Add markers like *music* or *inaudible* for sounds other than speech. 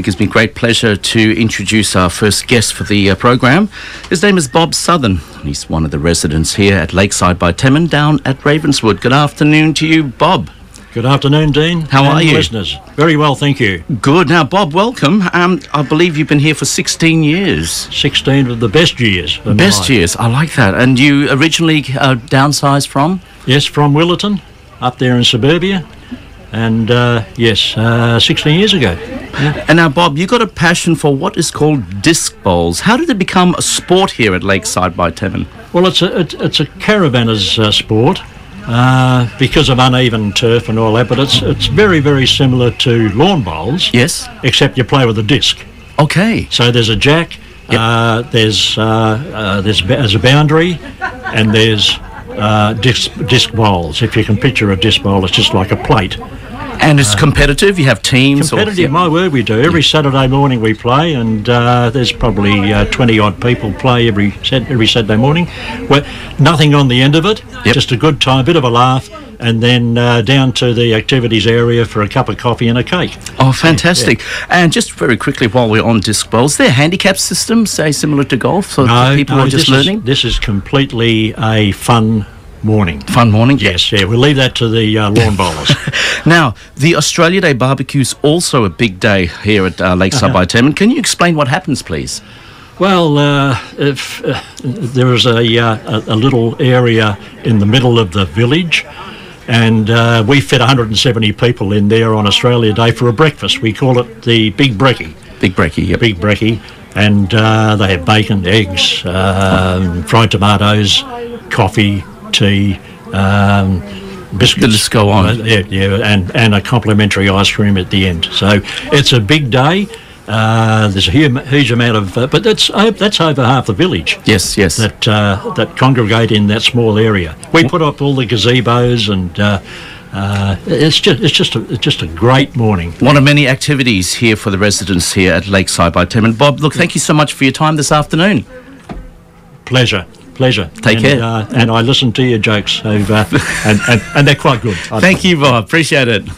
It gives me great pleasure to introduce our first guest for the uh, program. His name is Bob Southern. He's one of the residents here at Lakeside by Teman down at Ravenswood. Good afternoon to you, Bob. Good afternoon, Dean. How and are you? listeners? Very well, thank you. Good. Now, Bob, welcome. Um, I believe you've been here for 16 years. 16 of the best years. Best years. I like that. And you originally uh, downsized from? Yes, from Willetton, up there in suburbia. And uh, yes, uh, 16 years ago. And now, Bob, you got a passion for what is called disc bowls. How did it become a sport here at Lakeside by Teman? Well, it's a, it, it's a caravanner's uh, sport uh, because of uneven turf and all that, but it's, it's very, very similar to lawn bowls, Yes. except you play with a disc. Okay. So there's a jack, Yep. uh, there's uh, uh, there's, there's a boundary, and there's uh, disc, disc bowls. If you can picture a disc bowl, it's just like a plate. And it's competitive. You have teams. or- Competitive, Yep. my word, we do. Every Saturday morning we play, and uh, there's probably uh, 20 odd people play every every Saturday morning. Well, nothing on the end of it, Yep. just a good time, a bit of a laugh, and then uh, down to the activities area for a cup of coffee and a cake. Oh, fantastic! And just very quickly, while we're on disc bowls, there handicap systems, say similar to golf, so that people no, are just this is- learning. this is completely a fun morning. Fun morning. Yes, yeah, we'll leave that to the uh, lawn bowlers. *laughs* Now, the Australia Day barbecue is also a big day here at uh, Lakeside by Teman. Can you explain what happens, please? well, uh, if uh, there is a, uh, a a little area in the middle of the village, and uh, we fed 170 people in there on Australia Day for a breakfast. We call it the Big Brekkie. Big breaky. Yep. Big Brekkie, and uh, they have bacon, eggs, um, fried tomatoes, coffee, tea. Um, Biscuits. The list go on. Yeah, yeah, and, and a complimentary ice cream at the end. So it's a big day. Uh, there's a huge, huge amount of, uh, but that's uh, that's over half the village Yes, yes. that uh, that congregate in that small area. We put up all the gazebos, and uh, uh, it's just it's just a, it's just a great morning. One of many activities here for the residents here at Lakeside by Teman Bob, look, thank you so much for your time this afternoon. Pleasure, pleasure. Take and, care. Uh, and I listen to your jokes, so, uh, and, and and they're quite good. I *laughs* Thank you, Bob. Appreciate it.